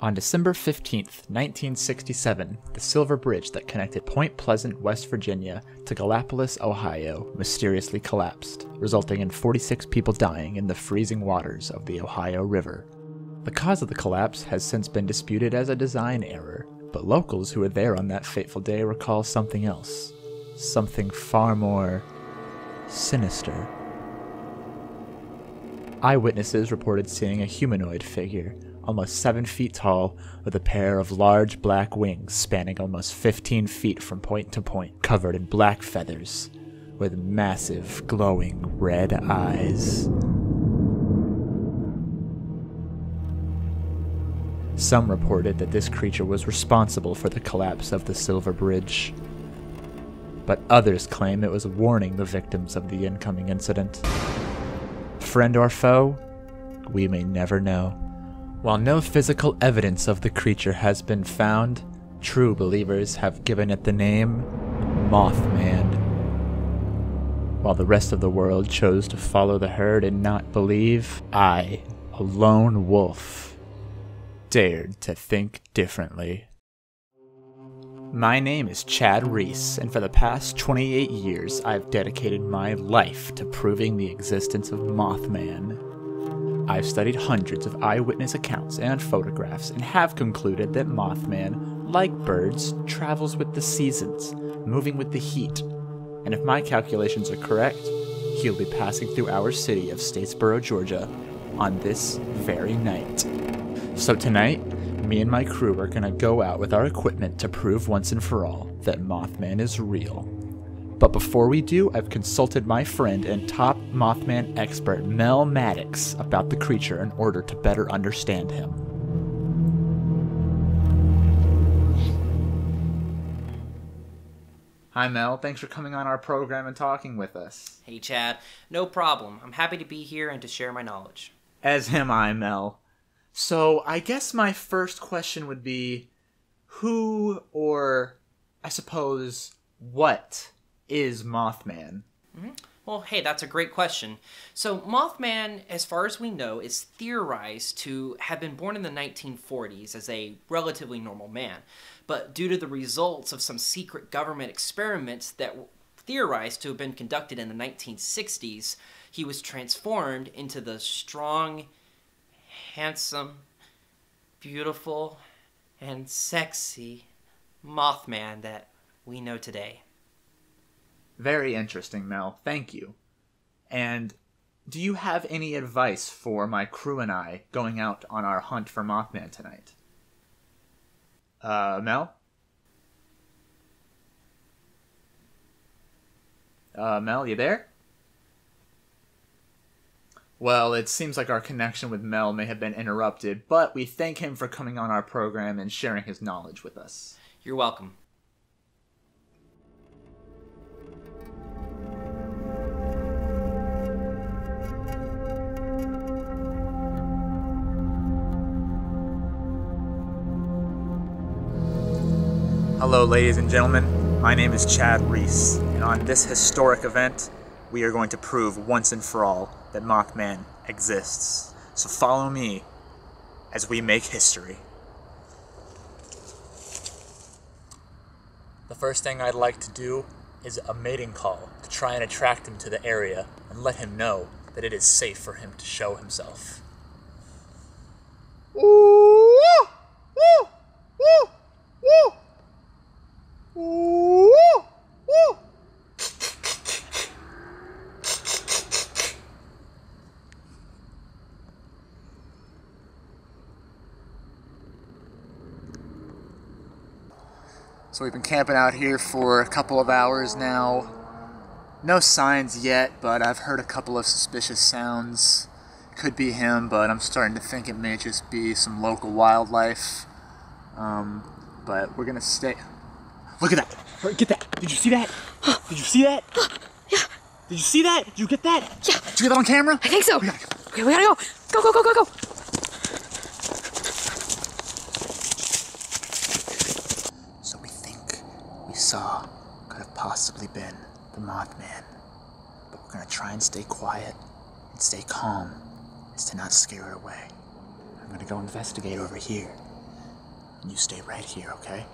On December 15, 1967, the silver bridge that connected Point Pleasant, West Virginia to Gallipolis, Ohio, mysteriously collapsed, resulting in 46 people dying in the freezing waters of the Ohio River. The cause of the collapse has since been disputed as a design error, but locals who were there on that fateful day recall something else. Something far more sinister. Eyewitnesses reported seeing a humanoid figure almost seven feet tall, with a pair of large black wings spanning almost 15 feet from point to point, covered in black feathers, with massive, glowing red eyes. Some reported that this creature was responsible for the collapse of the Silver Bridge, but others claim it was warning the victims of the incoming incident. Friend or foe? We may never know. While no physical evidence of the creature has been found, true believers have given it the name Mothman. While the rest of the world chose to follow the herd and not believe, I, a lone wolf, dared to think differently. My name is Chad Reese, and for the past 28 years, I've dedicated my life to proving the existence of Mothman. I've studied hundreds of eyewitness accounts and photographs and have concluded that Mothman, like birds, travels with the seasons, moving with the heat. And if my calculations are correct, he'll be passing through our city of Statesboro, Georgia, on this very night. So tonight, me and my crew are gonna go out with our equipment to prove once and for all that Mothman is real. But before we do, I've consulted my friend and top Mothman expert Mel Maddox about the creature in order to better understand him. Hi, Mel. Thanks for coming on our program and talking with us. Hey, Chad. No problem. I'm happy to be here and to share my knowledge. As am I, Mel. So, I guess my first question would be who, or I suppose, what is Mothman? Mm-hmm. Well, hey, that's a great question. So, Mothman, as far as we know, is theorized to have been born in the 1940s as a relatively normal man. But due to the results of some secret government experiments that were theorized to have been conducted in the 1960s, he was transformed into the strong, handsome, beautiful, and sexy Mothman that we know today. Very interesting, Mel. Thank you. And do you have any advice for my crew and I going out on our hunt for Mothman tonight? Uh, Mel? Uh, Mel, you there? Well, it seems like our connection with Mel may have been interrupted, but we thank him for coming on our program and sharing his knowledge with us. You're welcome. Hello, ladies and gentlemen. My name is Chad Reese, and on this historic event, we are going to prove once and for all that Mothman exists. So follow me as we make history. The first thing I'd like to do is a mating call to try and attract him to the area and let him know that it is safe for him to show himself. So we've been camping out here for a couple of hours now. No signs yet, but I've heard a couple of suspicious sounds. Could be him, but I'm starting to think it may just be some local wildlife. Um, but we're gonna stay. Look at that! Get that! Did you see that? Did you see that? Yeah. Did you see that? Did you get that? Yeah. Did you get that on camera? I think so. We gotta go. Okay, we gotta go. Go, go, go, go, go. So we think we saw could have possibly been the Mothman. But we're gonna try and stay quiet and stay calm as to not scare it away. I'm gonna go investigate over here. And you stay right here, okay?